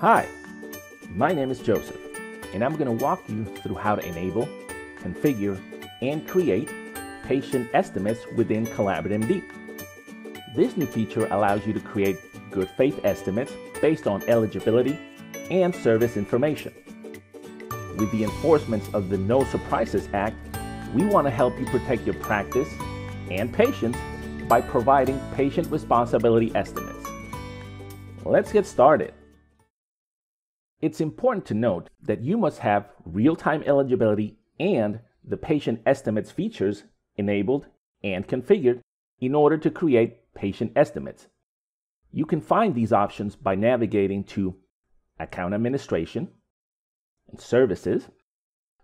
Hi, my name is Joseph, and I'm going to walk you through how to enable, configure, and create patient estimates within CollaborateMD. This new feature allows you to create good faith estimates based on eligibility and service information. With the enforcements of the No Surprises Act, we want to help you protect your practice and patients by providing patient responsibility estimates. Let's get started. It's important to note that you must have real-time eligibility and the patient estimates features enabled and configured in order to create patient estimates. You can find these options by navigating to Account Administration and Services.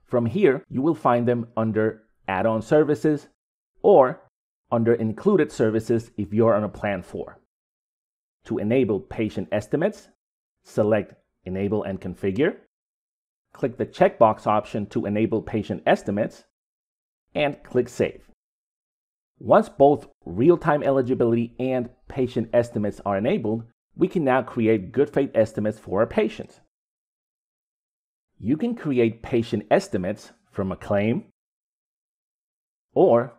From here, you will find them under Add-on Services or under Included Services if you're on a Plan 4. To enable patient estimates, select Enable and Configure. Click the checkbox option to enable patient estimates and click Save. Once both real-time eligibility and patient estimates are enabled, we can now create good faith estimates for our patients. You can create patient estimates from a claim or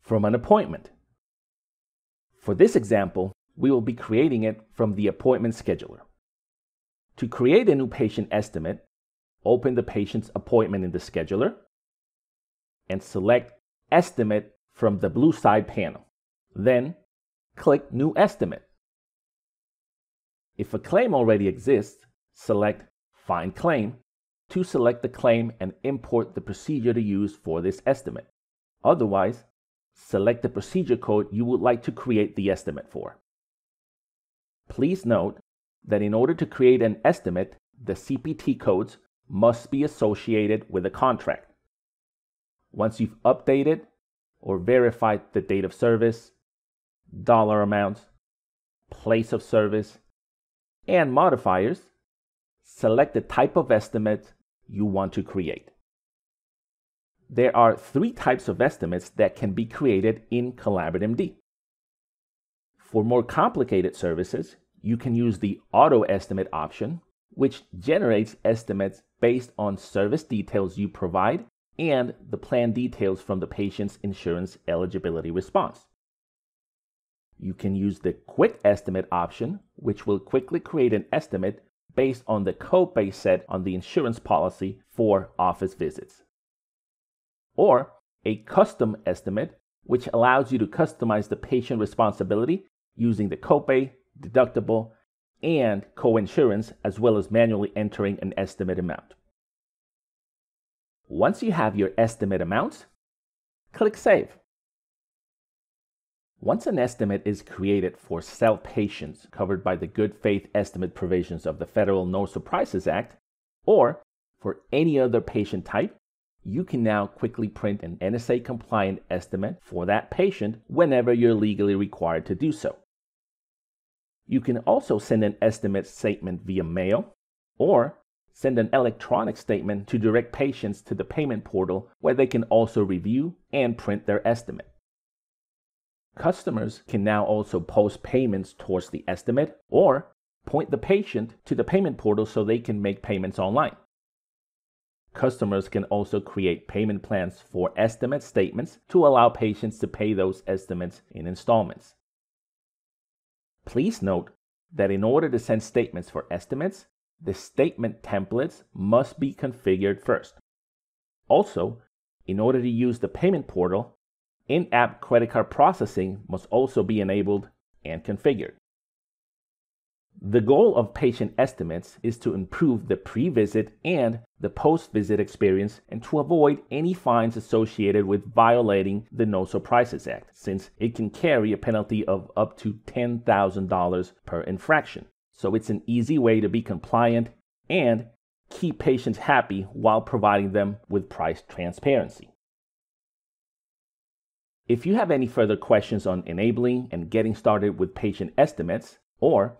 from an appointment. For this example, we will be creating it from the appointment scheduler. To create a new patient estimate, open the patient's appointment in the scheduler and select Estimate from the blue side panel. Then click New Estimate. If a claim already exists, select Find Claim to select the claim and import the procedure to use for this estimate. Otherwise, select the procedure code you would like to create the estimate for. Please note that in order to create an estimate, the CPT codes must be associated with a contract. Once you've updated or verified the date of service, dollar amount, place of service, and modifiers, select the type of estimate you want to create. There are three types of estimates that can be created in CollaborateMD. For more complicated services, you can use the auto estimate option, which generates estimates based on service details you provide and the plan details from the patient's insurance eligibility response. You can use the quick estimate option, which will quickly create an estimate based on the copay set on the insurance policy for office visits. Or a custom estimate, which allows you to customize the patient responsibility using the copay, deductible, and coinsurance, as well as manually entering an estimate amount. Once you have your estimate amounts, click Save. Once an estimate is created for self patients covered by the good faith estimate provisions of the Federal No Surprises Act, or for any other patient type, you can now quickly print an NSA compliant estimate for that patient whenever you're legally required to do so. You can also send an estimate statement via mail or send an electronic statement to direct patients to the payment portal where they can also review and print their estimate. Customers can now also post payments towards the estimate or point the patient to the payment portal so they can make payments online. Customers can also create payment plans for estimate statements to allow patients to pay those estimates in installments. Please note that in order to send statements for estimates, the statement templates must be configured first. Also, in order to use the payment portal, in app credit card processing must also be enabled and configured. The goal of patient estimates is to improve the pre visit and the post visit experience and to avoid any fines associated with violating the No Surprises Act, since it can carry a penalty of up to $10,000 per infraction. So it's an easy way to be compliant and keep patients happy while providing them with price transparency. If you have any further questions on enabling and getting started with patient estimates, or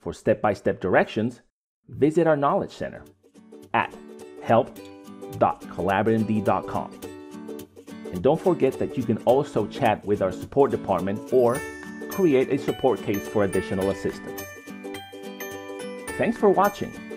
for step by step directions, visit our Knowledge Center at help.collaboratemd.com. And don't forget that you can also chat with our support department or create a support case for additional assistance. Thanks for watching.